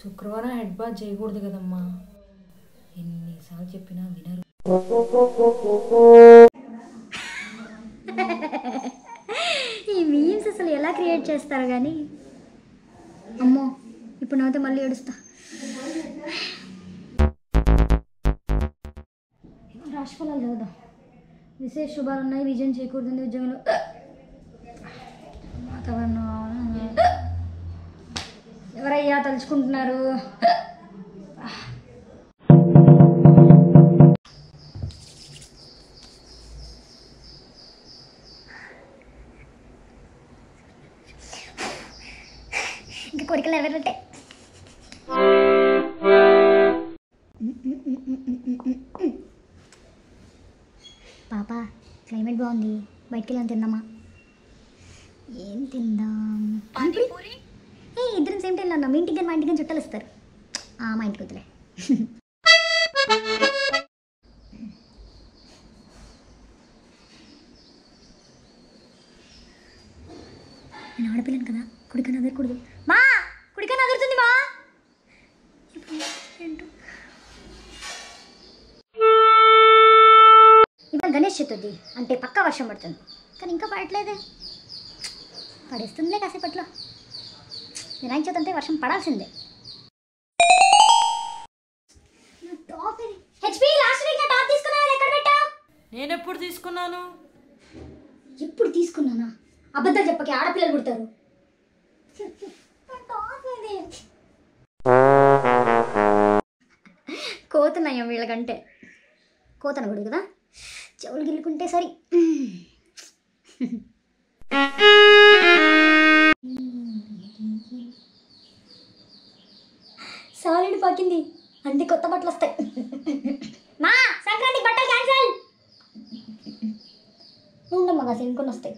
శుక్రవారం head bath చేయకూడదు కదమ్మా. ఎన్నిసార్లు చెప్పినా వినరు. ఈ మీమ్స్ అసలు ఎలా క్రియేట్ చేస్తారు కానీ అమ్మో ఇప్పుడు నవ్వుతే మళ్ళీ ఏడుస్తా. రాశిఫలాలు చదువుదాం. విశేష శుభాలు ఉన్నాయి విజయం చేకూరుతుంది ఉద్యోగంలో ఎవరయ్యా తలుచుకుంటున్నారు? ఇంకా కోరికలు నెరవేరట్టే పాప క్లైమేట్ బాగుంది. బయటికి వెళ్ళి తిందామా ఏం తిందాం? ఇద్దరం సేమ్ టైంలో ఉన్నాం. మీ ఇంటికి మా ఇంటికి చుట్టాలు వస్తారు. ఆ, మా ఇంటికి వద్దులే. నేను ఆడపిల్లను కదా కుడికన్నా అదరకూడదు. మా కుడికన్నా అదురుతుంది మా. ఇవాళ గణేష్ చతుర్థి అంటే పక్కా వర్షం పడుతుంది. కానీ ఇంకా పడట్లేదే. పడేస్తుందిలే కాసేపట్లో. వినాయక చవితి అంటే వర్షం పడాల్సిందే హెచ్పి లాస్ట్ వీక్ నా టాప్ తీసుకున్నాను ఎక్కడ పెట్టావు? నేను ఎప్పుడు తీసుకున్నాను? ఎప్పుడు తీసుకున్నానా? అబద్ధాలు చెప్పకే ఆడపిల్లలు పుడతారు. కోతున్నాయం వీళ్ళకంటే. కోతనకూడదు కదా? చెవులు గిల్లుకుంటే సరి. సాలిడ్ పాకింది. అన్ని కొత్త బట్టలు వస్తాయి. మా సంక్రాంతి బట్టలు క్యాన్సల్ ఉండమ్మా కాసేపు ఇంకొని వస్తాయి.